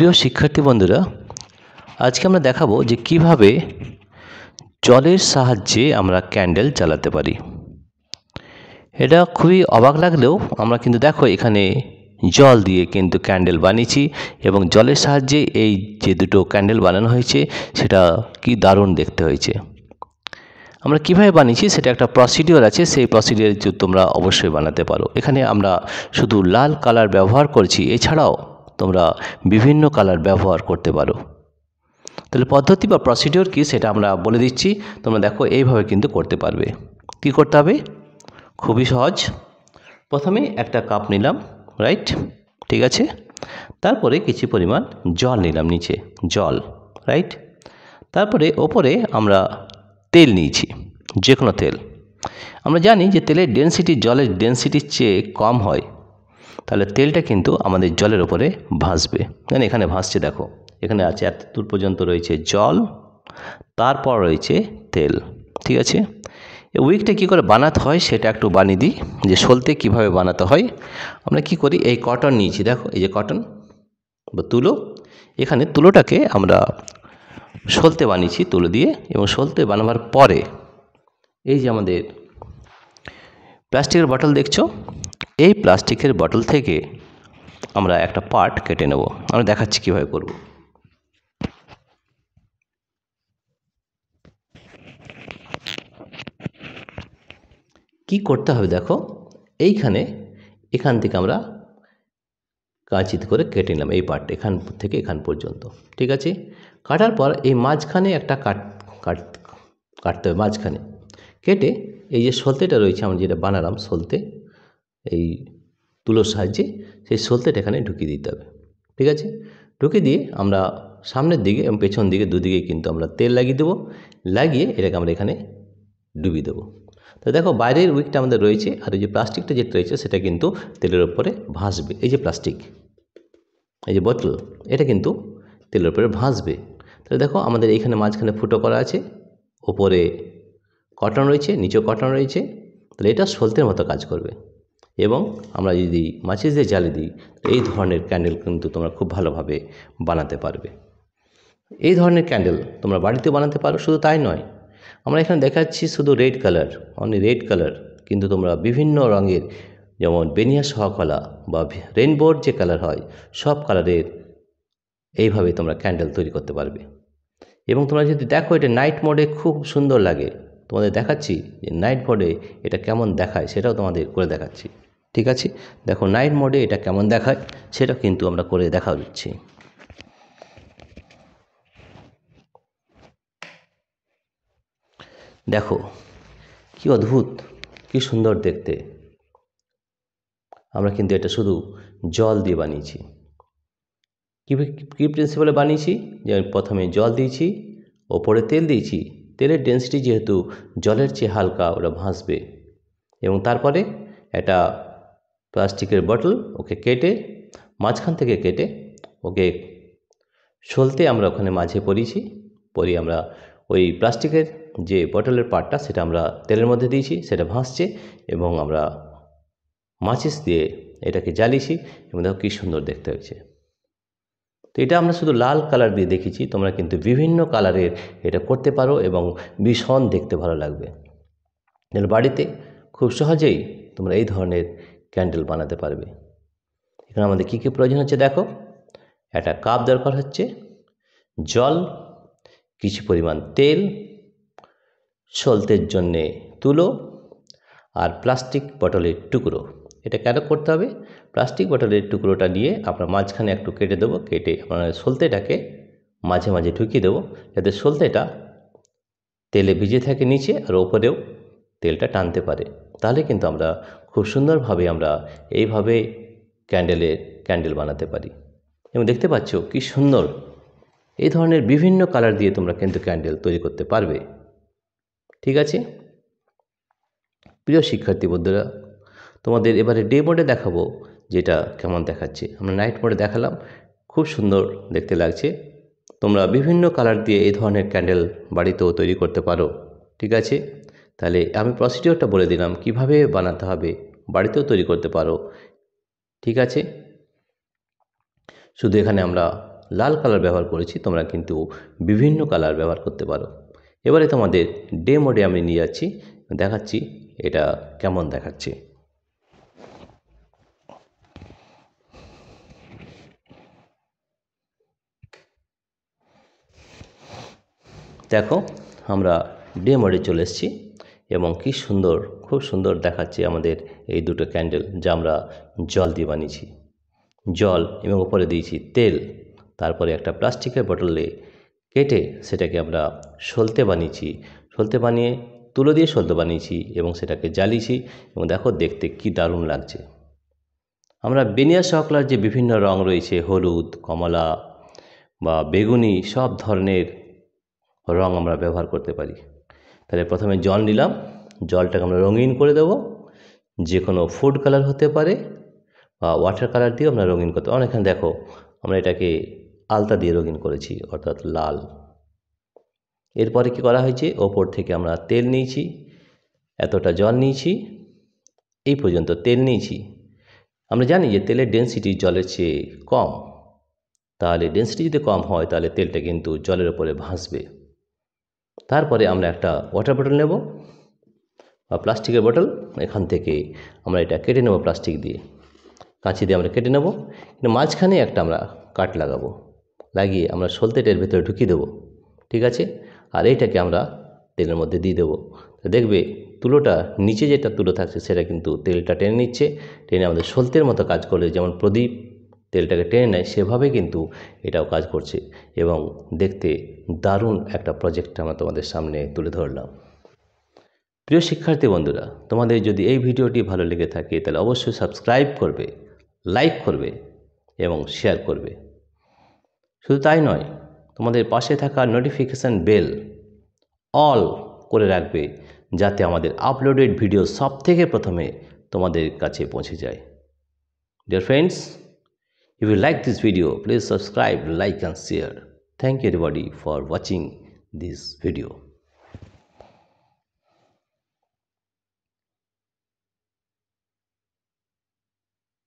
প্রিয় শিক্ষার্থী বন্ধুরা, আজকে আমরা দেখাবো যে কীভাবে জলের সাহায্যে আমরা ক্যান্ডেল জ্বালাতে পারি। এটা খুবই অবাক লাগলেও আমরা কিন্তু দেখো এখানে জল দিয়ে কিন্তু ক্যান্ডেল বানিয়েছি এবং জলের সাহায্যে এই যে দুটো ক্যান্ডেল বানানো হয়েছে, সেটা কি দারুণ দেখতে হয়েছে। আমরা কীভাবে বানিয়েছি সেটা একটা প্রসিডিওর আছে, সেই প্রসিডিওর তোমরা অবশ্যই বানাতে পারো। এখানে আমরা শুধু লাল কালার ব্যবহার করছি, এছাড়াও তোমরা বিভিন্ন কালার ব্যবহার করতে পারো। তাহলে পদ্ধতি বা প্রসিডিওর কী সেটা আমরা বলে দিচ্ছি। তোমরা দেখো এইভাবে কিন্তু করতে পারবে। কি করতে হবে? খুবই সহজ। প্রথমে একটা কাপ নিলাম রাইট ঠিক আছে? তারপরে কিছু পরিমাণ জল নিলাম নিচে, জল রাইট তারপরে ওপরে আমরা তেল নিয়েছি যে কোনো তেল। আমরা জানি যে তেলের ডেন্সিটি জলের ডেন্সিটির চেয়ে কম হয়। তাহলে তেলটা কিন্তু আমাদের জলের ওপরে ভাসবে। মানে এখানে ভাসছে, দেখো। এখানে আছে এত দূর পর্যন্ত রয়েছে জল, তারপর রয়েছে তেল, ঠিক আছে? উইকটা কী করে বানাতে হয় সেটা একটু বানিয়ে দিই, যে সলতে কীভাবে বানাতে হয়। আমরা কি করি, এই কটন নিয়েছি, দেখো, এই যে কটন বা তুলো, এখানে তুলোটাকে আমরা সলতে বানিয়েছি, তুলো দিয়ে, এবং সলতে বানাবার পরে, এই যে আমাদের প্লাস্টিকের বটল দেখছ এই প্লাস্টিকের বটল থেকে আমরা একটা পার্ট কেটে নেব। আমরা দেখাচ্ছি কীভাবে করব। কি করতে হবে দেখো? এইখানে, এখান থেকে আমরা কাঁচিত করে কেটে নিলাম এই পার্ট এখান থেকে এখান পর্যন্ত। ঠিক আছে? কাটার পর এই মাঝখানে একটা কাট কাট, কাটতে হবে মাঝখানে। কেটে এই যে সলতেটা রয়েছে, আমরা যেটা বানালাম সলতে এই তুলোর সাহায্যে সেই সলতেটা এখানে ঢুকিয়ে দিতে হবে। ঠিক আছে? ঢুকিয়ে দিয়ে আমরা সামনের দিকে এবং পেছন দিকে দুদিকে কিন্তু আমরা তেল লাগিয়ে দেবো। লাগিয়ে এটাকে আমরা এখানে ডুবিয়ে দেবো। তো দেখো বাইরের উইকটা আমাদের রয়েছে আর এই যে প্লাস্টিকটা যেটা রয়েছে সেটা কিন্তু তেলের ওপরে ভাসবে। এই যে প্লাস্টিক, এই যে বোতল, এটা কিন্তু তেলের ওপরে ভাসবে। তাহলে দেখো আমাদের এইখানে মাঝখানে ফুটো করা আছে, ওপরে কটন রয়েছে, নিচেও কটন রয়েছে। তাহলে এটা সলতের মতো কাজ করবে। এবং আমরা যদি মাছিস দিয়ে জ্বালিয়ে দিই, এই ধরনের ক্যান্ডেল কিন্তু তোমরা খুব ভালোভাবে বানাতে পারবে। এই ধরনের ক্যান্ডেল তোমরা বাড়িতে বানাতে পারো, শুধু তাই নয়, আমরা এখানে দেখাচ্ছি শুধু red colour only red colour কিন্তু তোমরা বিভিন্ন রঙের, যেমন বেনিয়া সহকলা বা রেনবোর যে কালার হয়, সব কালারের এইভাবে তোমরা ক্যান্ডেল তৈরি করতে পারবে। এবং তোমরা যদি দেখো, এটা নাইট মোডে খুব সুন্দর লাগে। তোমাদের দেখাচ্ছি যে নাইট মোডে এটা কেমন দেখায়, সেটাও তোমাদের করে দেখাচ্ছি। ঠিক আছে? দেখো নাইট মোডে এটা কেমন দেখায়? সেটা কিন্তু আমরা করে দেখা দিচ্ছি। দেখো, কি অদ্ভুত, কি সুন্দর দেখতে। আমরা কিন্তু এটা শুধু জল দিয়ে বানিয়েছি। কী প্রিন্সিপালে বানিয়েছি? যে আমি প্রথমে জল দিয়েছি, ওপরে তেল দিয়েছি। তেলের ডেন্সিটি যেহেতু জলের চেয়ে হালকা ওটা ভাসবে। এবং তারপরে একটা প্লাস্টিকের বটল ওকে কেটে, মাঝখান থেকে কেটে ওকে সলতে আমরা ওখানে মাঝে পরিয়েছি। পরি আমরা ওই প্লাস্টিকের যে বটলের পার্টটা সেটা আমরা তেলের মধ্যে দিয়েছি, সেটা ভাসছে এবং আমরা মাচিস দিয়ে এটাকে জ্বালিয়েছি এবং দেখো কী সুন্দর দেখতে হয়েছে। তো এটা আমরা শুধু লাল কালার দিয়ে দেখেছি তোমরা কিন্তু বিভিন্ন কালারের এটা করতে পারো এবং ভীষণ দেখতে ভালো লাগবে। বাড়িতে খুব সহজেই তোমরা এই ধরনের ক্যান্ডেল বানাতে পারবে। এখানে আমাদের কী কী প্রয়োজন হচ্ছে দেখো? একটা কাপ দরকার হচ্ছে, জল, কিছু পরিমাণ তেল, সলতের জন্যে তুলো আর প্লাস্টিক বটলের টুকরো। এটা কেন করতে হবে? প্লাস্টিক বটলের টুকরোটা নিয়ে আমরা মাঝখানে একটু কেটে দেবো, কেটে আমরা সলতেটাকে মাঝে মাঝে ঢুকিয়ে দেবো, যাতে সলতেটা তেলে ভিজে থাকে নিচে আর ওপরেও তেলটা টানতে পারে। তাহলে কিন্তু আমরা খুব সুন্দরভাবে আমরা এইভাবে ক্যান্ডেলের ক্যান্ডেল বানাতে পারি। এবং দেখতে পাচ্ছ কি সুন্দর। এই ধরনের বিভিন্ন কালার দিয়ে তোমরা কিন্তু ক্যান্ডেল তৈরি করতে পারবে। ঠিক আছে? প্রিয় শিক্ষার্থী বন্ধুরা, তোমাদের এবারে ডে মোডে দেখাবো যেটা কেমন দেখাচ্ছে। আমরা নাইট মোডে দেখালাম, খুব সুন্দর দেখতে লাগছে। তোমরা বিভিন্ন কালার দিয়ে এই ধরনের ক্যান্ডেল বাড়িতেও তৈরি করতে পারো। ঠিক আছে? তাহলে আমি প্রসিডিওরটা বলে দিলাম, কীভাবে বানাতে হবে বাড়িতেও তৈরি করতে পারো। ঠিক আছে? শুধু এখানে আমরা লাল কালার ব্যবহার করেছি, তোমরা কিন্তু বিভিন্ন কালার ব্যবহার করতে পারো। এবারে তোমাদের ডে মোডে আমি নিয়ে যাচ্ছি, দেখাচ্ছি এটা কেমন দেখাচ্ছে। দেখো, আমরা ডে মোডে চলে এসেছি এবং কি সুন্দর খুব সুন্দর দেখাচ্ছে আমাদের এই দুটো ক্যান্ডেল যা আমরা জল দিয়ে বানিয়েছি। জল এবং উপরে দিয়েছি তেল, তারপরে একটা প্লাস্টিকের বটলে কেটে সেটাকে আমরা সলতে বানিয়েছি। সলতে বানিয়ে তুলো দিয়ে সলতে বানিয়েছি এবং সেটাকে জ্বালিয়েছি এবং দেখো দেখতে কি দারুণ লাগছে। আমরা বেনিয়া সকলার যে বিভিন্ন রং রয়েছে, হলুদ, কমলা বা বেগুনি, সব ধরনের রং আমরা ব্যবহার করতে পারি। তাহলে প্রথমে জল নিলাম জলটাকে আমরা রঙিন করে দেব। যে কোনো ফুড কালার হতে পারে বা ওয়াটার কালার দিয়েও আমরা রঙিন করতে অনেকখানে দেখো, আমরা এটাকে আলতা দিয়ে রঙিন করেছি, অর্থাৎ লাল। এরপরে কি করা হয়েছে? ওপর থেকে আমরা তেল নিয়েছি, এতটা জল নিয়েছি, এই পর্যন্ত তেল নিয়েছি। আমরা জানি যে তেলের ডেন্সিটি জলের চেয়ে কম। তাহলে ডেন্সিটি যদি কম হয়, তাহলে তেলটা কিন্তু জলের ওপরে ভাসবে। তারপরে আমরা একটা ওয়াটার বটল নেব। বা প্লাস্টিকের বোতল, এখান থেকে আমরা এটা কেটে নেব প্লাস্টিক দিয়ে। কাঁচি দিয়ে আমরা কেটে নেব। কিন্তু মাঝখানে একটা আমরা কাট লাগাবো। লাগিয়ে আমরা সলতেটা এর ভেতরে ঢুকিয়ে দেবো। ঠিক আছে? আর এইটাকে আমরা তেলের মধ্যে দিয়ে দেবো। দেখবে তুলোটা নিচে যেটা তুলো থাকছে সেটা কিন্তু তেলটা টেনে নিচ্ছে। টেনে আমাদের সলতের মতো কাজ করলে যেমন প্রদীপ তেলটাকে টেনে নেয়, সেভাবে কিন্তু এটাও কাজ করছে। এবং দেখতে দারুণ একটা প্রজেক্ট আমরা তোমাদের সামনে তুলে ধরলাম। প্রিয় শিক্ষার্থী বন্ধুরা তোমাদের যদি এই ভিডিওটি ভালো লেগে থাকে তাহলে অবশ্যই সাবস্ক্রাইব করবে লাইক করবে এবং শেয়ার করবে শুধু তাই নয় তোমাদের পাশে থাকা নোটিফিকেশান বেল অল করে রাখবে যাতে আমাদের আপলোডেড ভিডিও সব থেকে প্রথমে তোমাদের কাছে পৌঁছে যায় dear friends If you like this video, please subscribe, like and share. Thank you everybody for watching this video.